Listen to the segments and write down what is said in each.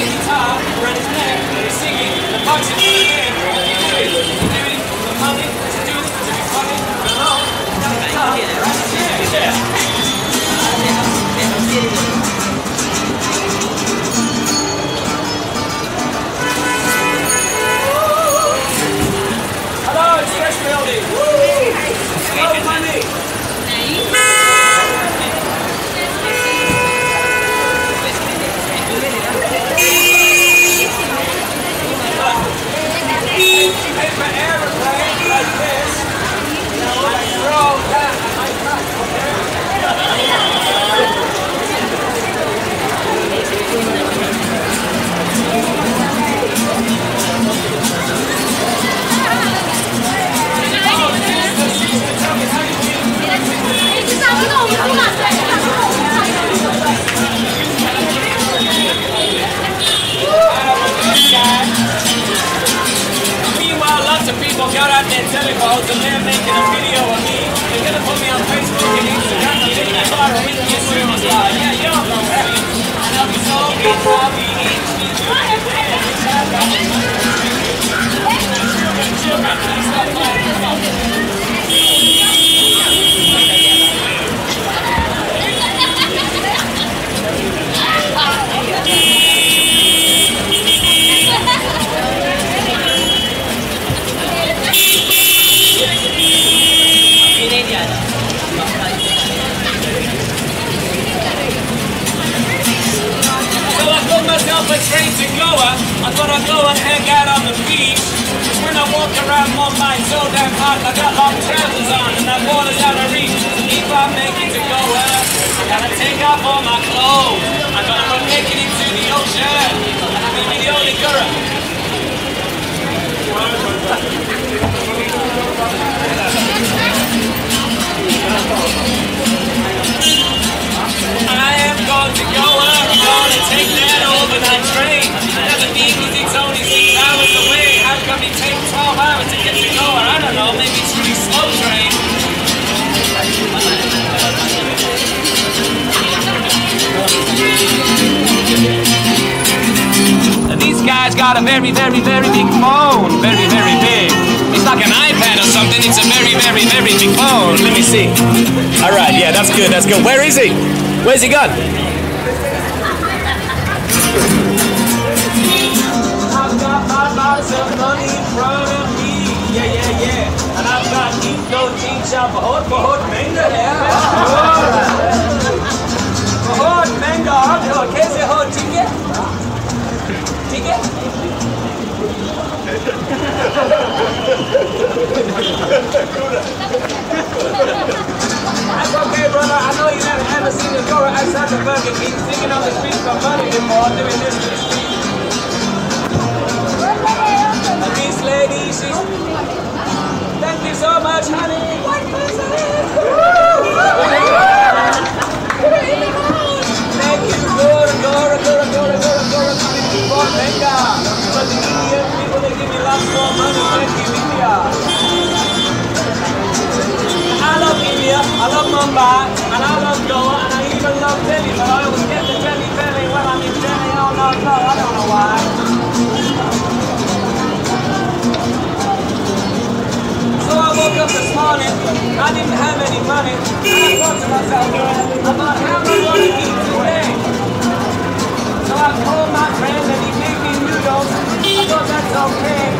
a guitar around his neck, singing, the box in front of him. And they're making a video of me. They're gonna put me on Facebook and Instagram and take it viral with me as soon as I. Yeah, y'all know that. And I'll be so good, train to Goa. I thought I'd go and hang out on the beach. When I walk around Mumbai so damn hot, I got long trousers on and that water's out of reach. If I make it to Goa, I gotta take off all my clothes. I'm gonna run naked into the ocean. guys got a very, very, very big phone. Very, very big. It's like an iPad or something. It's a very, very, very big phone. Let me see. All right, yeah, that's good. That's good. Where is he? Where's he gone? I've got my lots of money in front of me. Yeah, yeah, yeah. And I've got Indo teacher बहुत बहुत महंगा है बहुत महंगा Thank you so much, honey. Thank you, I love Mumbai, and I love Goa, and I even love Delhi, but I always get the Delhi belly when I'm in I don't know why. So I woke up this morning, I didn't have any money, I thought to myself, about how am I going to eat today? So I called my friend and he me noodles. I thought that's okay.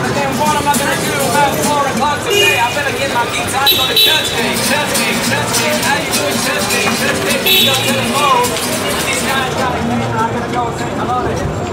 But then what am I going to do about 4 o'clock today? I better get my guitar to church. Church. How you doing Churchgate? Church don't telephone. And 上がれ!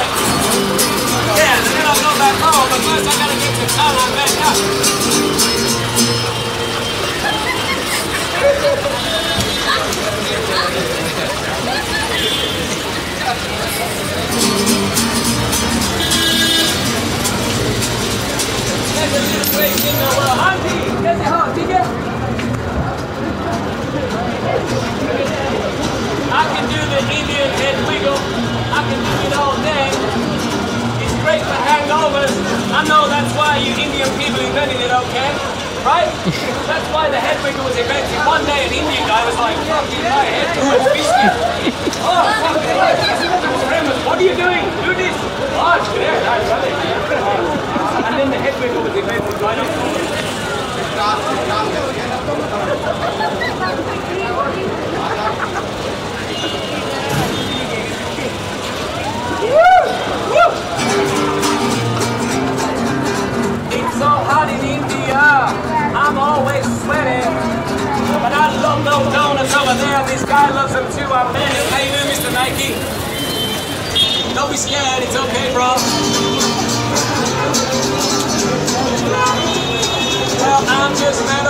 Yeah, and then I'll go back home, but first I gotta get to Thailand back up. I know that's why you Indian people invented it, okay? Right? That's why the head wiggle was invented. One day an Indian guy was like, fucking my head too fishy. Oh, fucking hell. What are you doing? Do this. Oh, it's good. I love it. And then the head wiggle was invented right up. Always. But I love those donuts over there. This guy loves them too. I bet it. You doing, Mr. Nike? Don't be scared. It's okay, bro. Well, I'm just mad